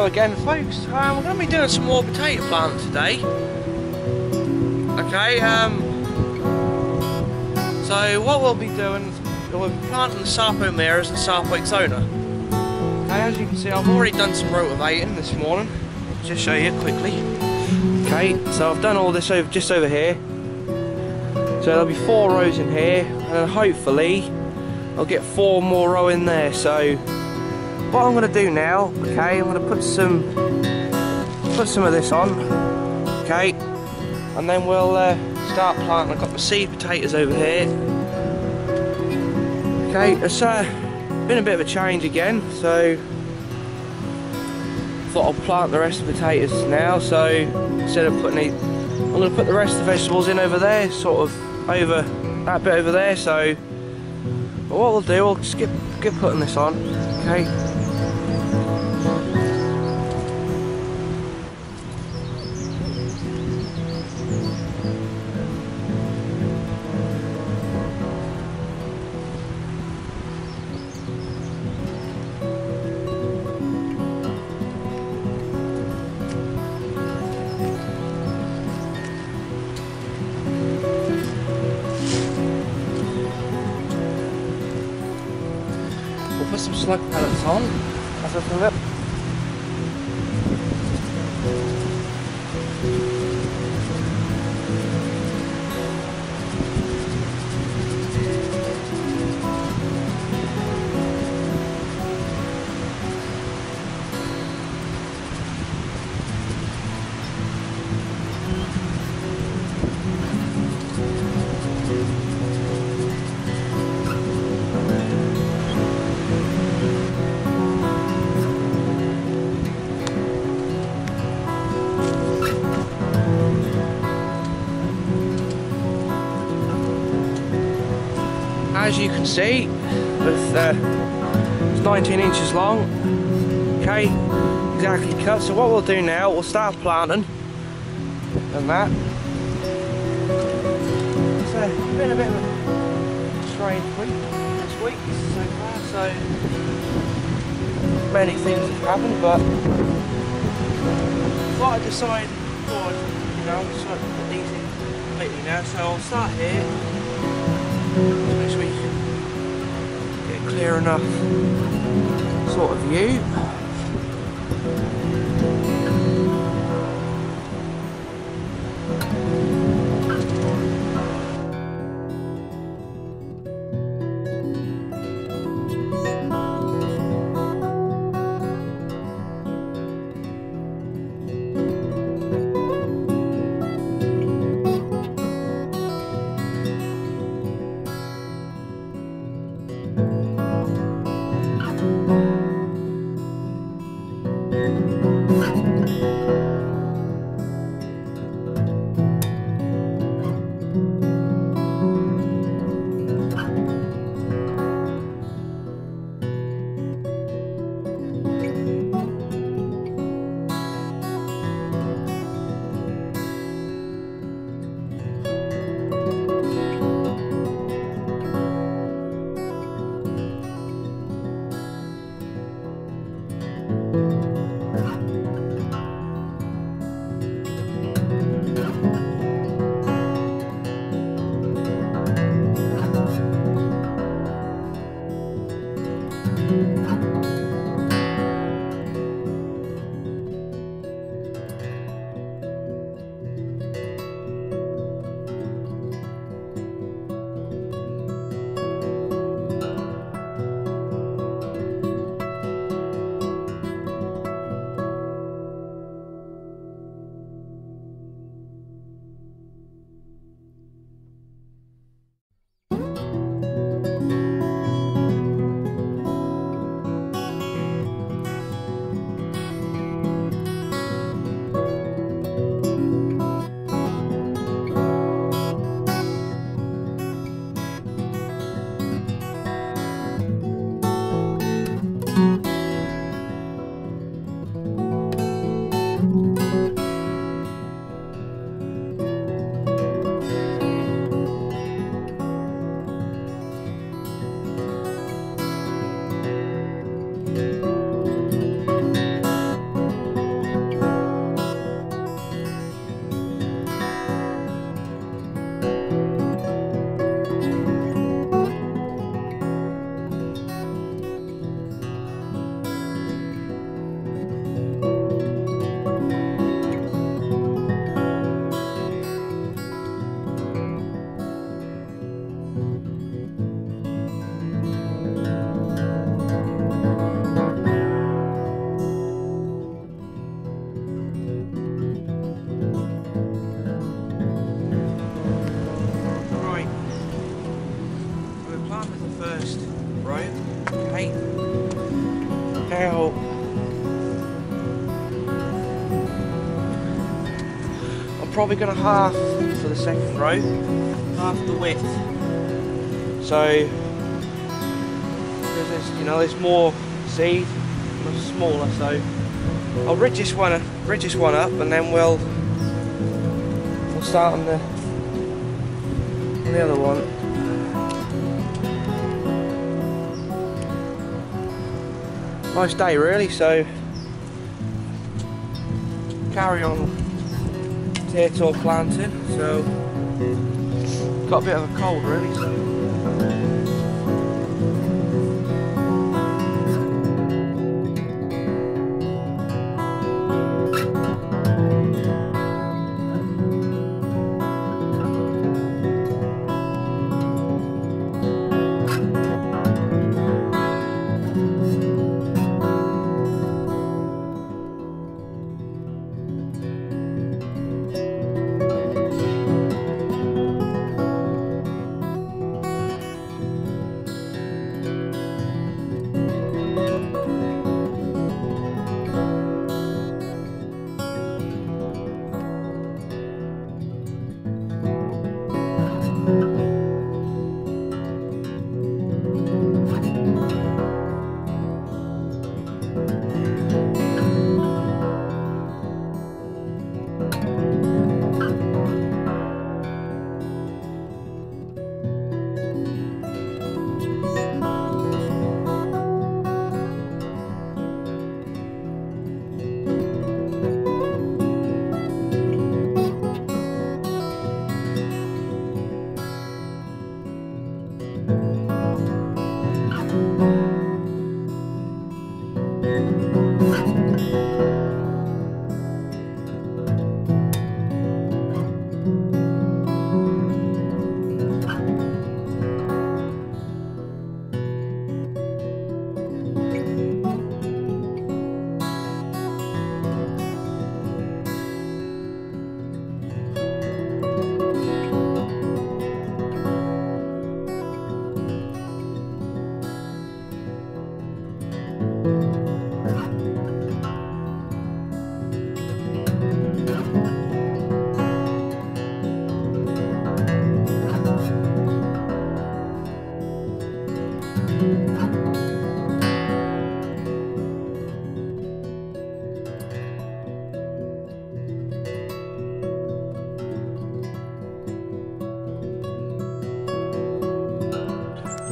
Again folks, um, we're going to be doing some more potato planting today. Okay, um, so what we'll be doing, we'll be planting the Sarpo Miras and Sarpo Axona. Okay, as you can see I've already done some rotivating this morning, just show you quickly. Okay, so I've done all this over just over here. So there'll be four rows in here, and hopefully I'll get four more row in there. So what I'm going to do now, okay, I'm going to put some put some of this on, okay, and then we'll uh, start planting. I've got my seed potatoes over here. Okay, it's uh, been a bit of a change again, so thought I'll plant the rest of the potatoes now. So instead of putting it, I'm going to put the rest of the vegetables in over there, sort of over that bit over there. So, but what we'll do, we'll just get get putting this on, okay. We'll put some slug pellets on as I as you can see, with, uh, it's 19 inches long. Okay, exactly cut. So what we'll do now, we'll start planting and that. Uh, been a bit of a strange week this week so far. So many things have happened, but what I decided, before, you know, I'm completely now. So I'll start here. Clear enough sort of view. Probably gonna half for the second row, half the width. So there's you know there's more seed, much smaller. So I'll ridge this one, ridge this one up, and then we'll we'll start on the on the other one. Nice day really, so carry on potato planting. So got a bit of a cold really. So.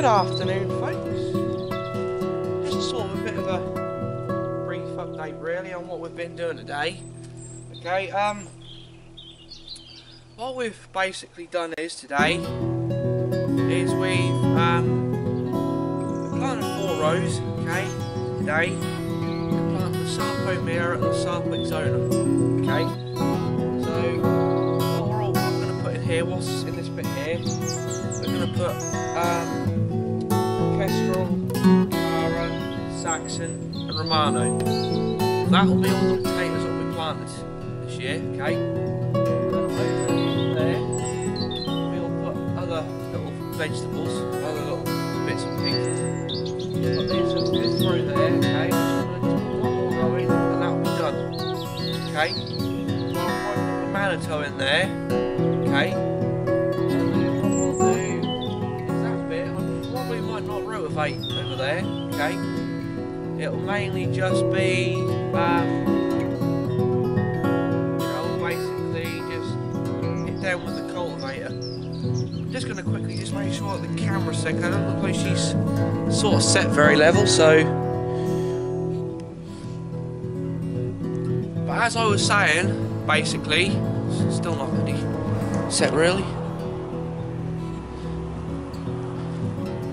Good afternoon, folks. Just sort of a bit of a brief update, really, on what we've been doing today. Okay, um, what we've basically done is today is we've um planted four rows. Okay, today we planted the Sarpo Mira and the Sarpo Axona. Okay, so what we're all going to put in here, what's in this bit here, we're going to put um Kestrel, Cara, Saxon and Romano. That will be all the potatoes that we planted this year, okay? There, we'll put other little vegetables, other little bits and pieces. Put these a bit through there, okay? One more going and that'll be done, okay? I'll put the manito in there, okay? Over there, okay? It'll mainly just be, um, basically just hit down with the cultivator. Just going to quickly just make sure the camera's set, I don't look like she's sort of set very level, so... But as I was saying, basically, still not really set really.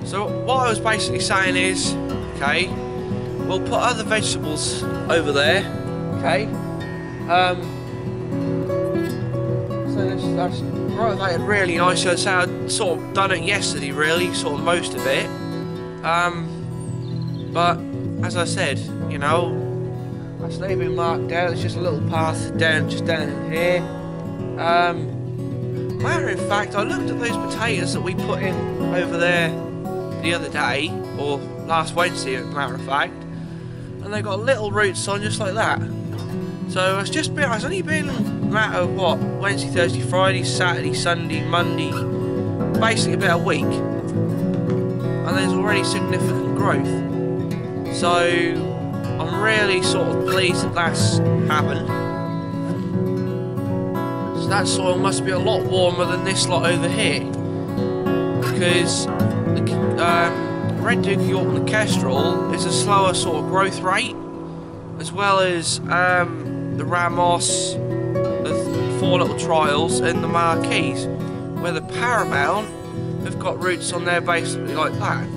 So what I was basically saying is, okay, we'll put other vegetables over there, okay. Um, so that's, that's rotated really nice. So I would sort of done it yesterday, really, sort of most of it. Um, but as I said, you know, that's leaving marked out. It's just a little path down, just down in here. Um, matter of fact, I looked at those potatoes that we put in over there the other day, or last Wednesday, as a matter of fact, and they got little roots on just like that. So it's just been, it's only been a matter of what, Wednesday, Thursday, Friday, Saturday, Sunday, Monday, basically about a week. And there's already significant growth. So I'm really sort of pleased that that's happened. So that soil must be a lot warmer than this lot over here. Because um, Red Duke York and the Kestrel is a slower sort of growth rate, as well as um, the Ramos, the Four Little Trials, and the Marquise, where the Paramount have got roots on there basically like that.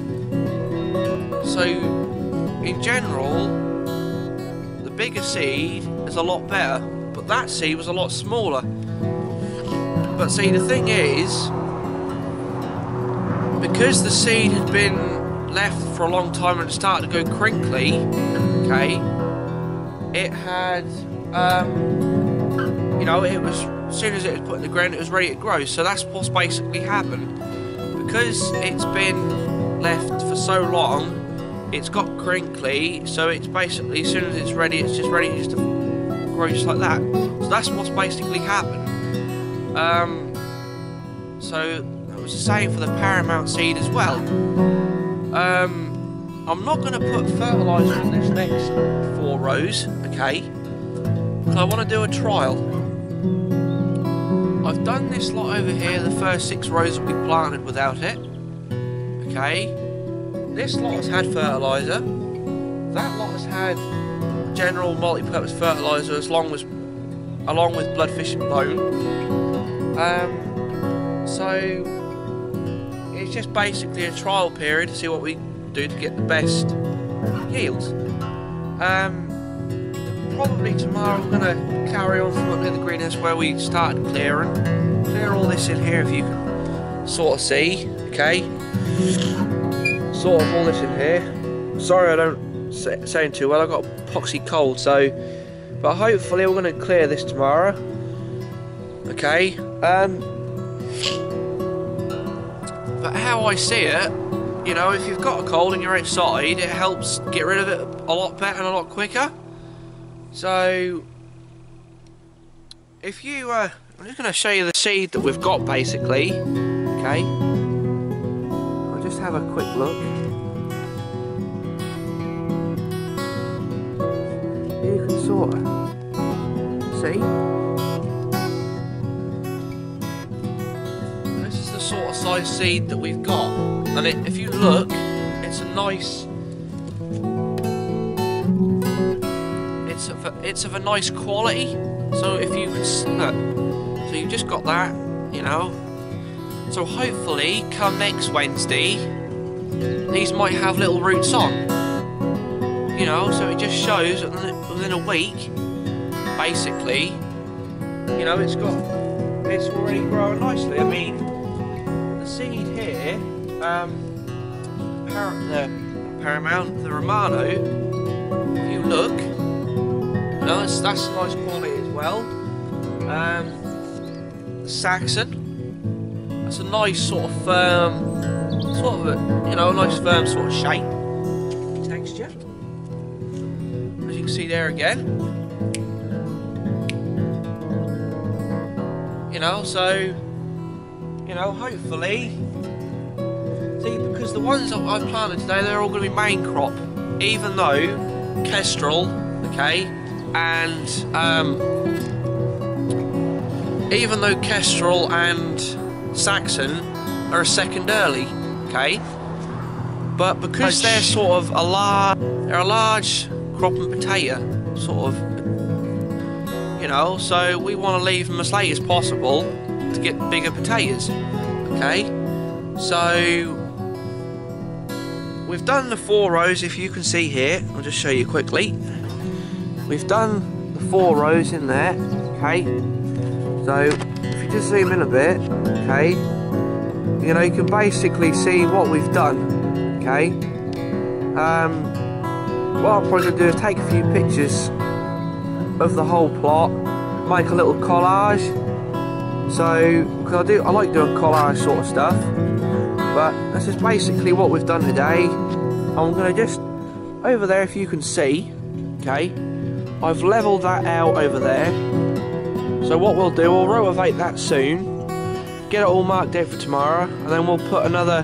So, in general, the bigger seed is a lot better, but that seed was a lot smaller. But see, the thing is, because the seed had been left for a long time and it started to go crinkly, okay, it had, um, you know, it was, as soon as it was put in the ground, it was ready to grow. So that's what's basically happened. Because it's been left for so long, it's got crinkly, so it's basically, as soon as it's ready, it's just ready just to grow just like that. So that's what's basically happened. Um, so same for the Paramount seed as well. Um, I'm not going to put fertiliser in this next four rows, okay? Because I want to do a trial. I've done this lot over here, the first six rows that we planted without it. Okay? This lot has had fertiliser. That lot has had general multi-purpose fertiliser as long as along with bloodfish and bone. Um, so it's just basically a trial period to see what we do to get the best yields. Um, probably tomorrow I'm going to carry on from up near the greenhouse where we started clearing. Clear all this in here if you can sort of see, okay? Sort of all this in here. Sorry I don't say, saying too well, I've got a poxy cold, so... But hopefully we're going to clear this tomorrow. Okay, um... But how I see it, you know, if you've got a cold and you're outside, it helps get rid of it a lot better and a lot quicker. So, if you, uh, I'm just going to show you the seed that we've got basically, okay? I'll just have a quick look. You can sort of see. Size seed that we've got, and it, if you look, it's a nice it's of a, it's of a nice quality. So if you look, so you've just got that, you know. So hopefully, come next Wednesday, these might have little roots on. You know, so it just shows that within a week, basically, you know, it's got it's already growing nicely. I mean, seed here, um, par the Paramount, the Romano, if you look, that's, that's nice quality as well. Um, Saxon, that's a nice sort of firm, sort of a, you know, a nice firm sort of shape, texture. As you can see there again. You know, so, you know, hopefully, see, because the ones that I've planted today, they're all going to be main crop, even though Kestrel, okay, and um, even though Kestrel and Saxon are a second early, okay, but because they're sort of a large, they're a large crop and potato, sort of, you know, so we want to leave them as late as possible to get bigger potatoes, okay, so we've done the four rows, if you can see here, I'll just show you quickly. We've done the four rows in there, okay? So, if you just zoom in a bit, okay? You know, you can basically see what we've done, okay? Um, what I'm probably going to do is take a few pictures of the whole plot, make a little collage. So, because I do, I like doing collage sort of stuff. But this is basically what we've done today. I'm to just, over there if you can see, okay, I've levelled that out over there. So what we'll do, we'll rotivate that soon, get it all marked out for tomorrow, and then we'll put another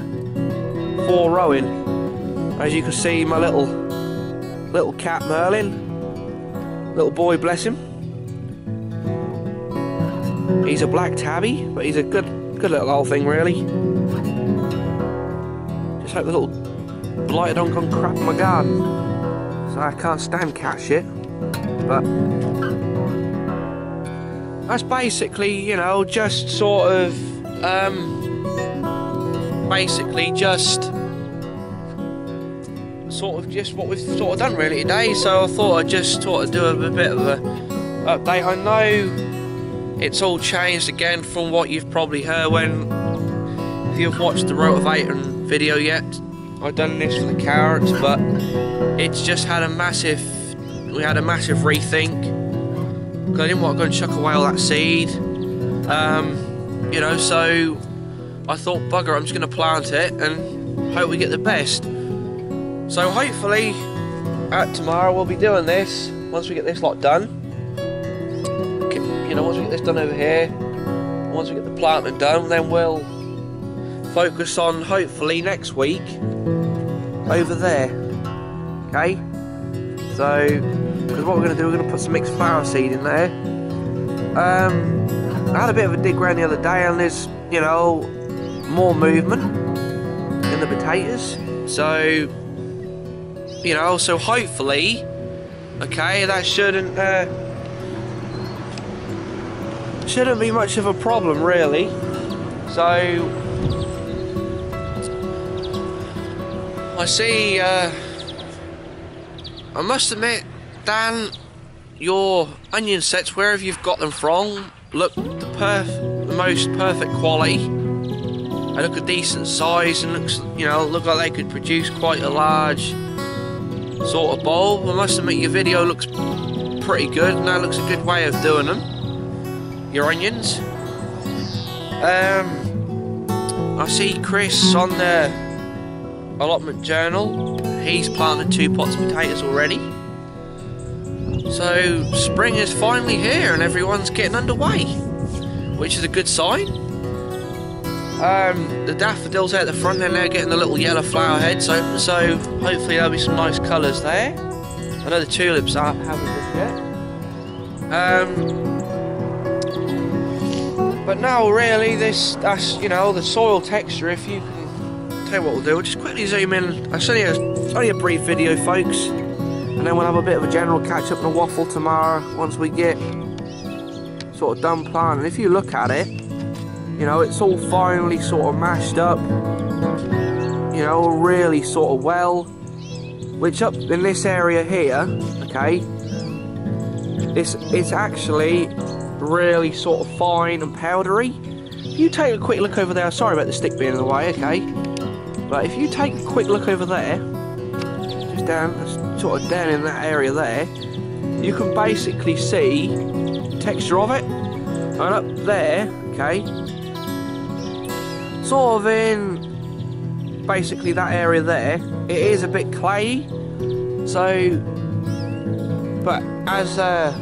four row in. As you can see, my little little cat Merlin, little boy, bless him. He's a black tabby, but he's a good good little old thing, really. Just hope the little blighter don't come crap in my garden. So I can't stand cat shit. But that's basically, you know, just sort of, um, basically just sort of just what we've sort of done really today. So I thought I'd just sort of do a, a bit of a update. I know it's all changed again from what you've probably heard when if you've watched the Rotavator video yet. I've done this for the carrots, but it's just had a massive we had a massive rethink. I didn't want to go and chuck away all that seed. Um, you know, so I thought, bugger, I'm just going to plant it and hope we get the best. So hopefully, at tomorrow we'll be doing this, once we get this lot done. Know, once we get this done over here, once we get the planting done, then we'll focus on, hopefully, next week, over there. Okay? So, because what we're going to do, we're going to put some mixed flower seed in there. Um, I had a bit of a dig around the other day and there's, you know, more movement in the potatoes. So, you know, so hopefully, okay, that shouldn't, uh, shouldn't be much of a problem, really. So, I see, uh, I must admit, Dan, your onion sets, wherever you've got them from, look the, perf the most perfect quality. They look a decent size and looks, you know, look like they could produce quite a large sort of bulb. I must admit, your video looks pretty good, and that looks a good way of doing them. Your onions. Um, I see Chris on the allotment journal he's planted two pots of potatoes already. So spring is finally here and everyone's getting underway, which is a good sign. Um, the daffodils out the front they're getting the little yellow flower heads so, so hopefully there'll be some nice colours there. I know the tulips aren't having this yet. Um, but no, really, this, that's, you know, the soil texture, if you can tell you what we'll do, we'll just quickly zoom in. Only, a, it's only a brief video, folks. And then we'll have a bit of a general catch up and a waffle tomorrow once we get sort of done planting. If you look at it, you know, it's all finally sort of mashed up. You know, really sort of well. Which up in this area here, okay, it's, it's actually really sort of fine and powdery. If You take a quick look over there. Sorry about the stick being in the way, okay? But if you take a quick look over there, just down, sort of down in that area there, you can basically see texture of it. And up there, okay, sort of in basically that area there, it is a bit clayey. So, but as uh,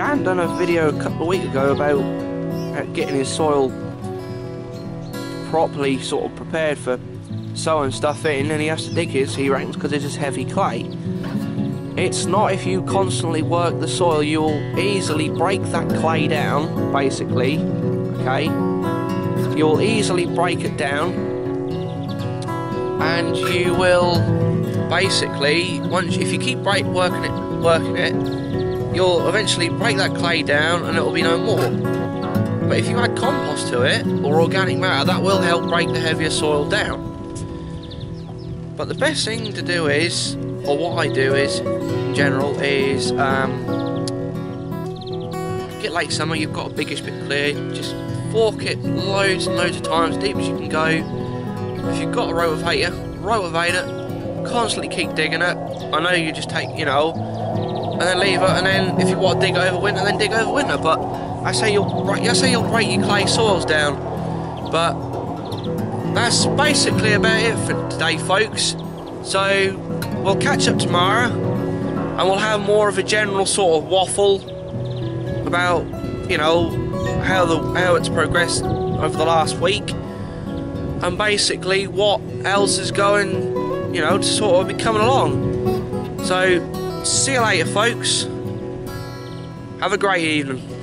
Dan done a video a couple of weeks ago about uh, getting his soil properly sort of prepared for sowing stuff in and he has to dig his, he reckons, because it's just heavy clay. It's not if you constantly work the soil, you'll easily break that clay down, basically, okay? You'll easily break it down and you will basically, once if you keep break, working it, working it, you'll eventually break that clay down and it'll be no more. But if you add compost to it, or organic matter, that will help break the heavier soil down. But the best thing to do is, or what I do is, in general, is um, get late summer, you've got a biggish bit clear, just fork it loads and loads of times, deep as you can go. If you've got a rotivate it, constantly keep digging it. I know you just take, you know, and then leave it, and then if you want to dig over winter, then dig over winter, but I say you'll I say you'll break your clay soils down. But that's basically about it for today, folks. So we'll catch up tomorrow and we'll have more of a general sort of waffle about, you know, how the how it's progressed over the last week and basically what else is going, you know, to sort of be coming along. So see you later, folks. Have a great evening.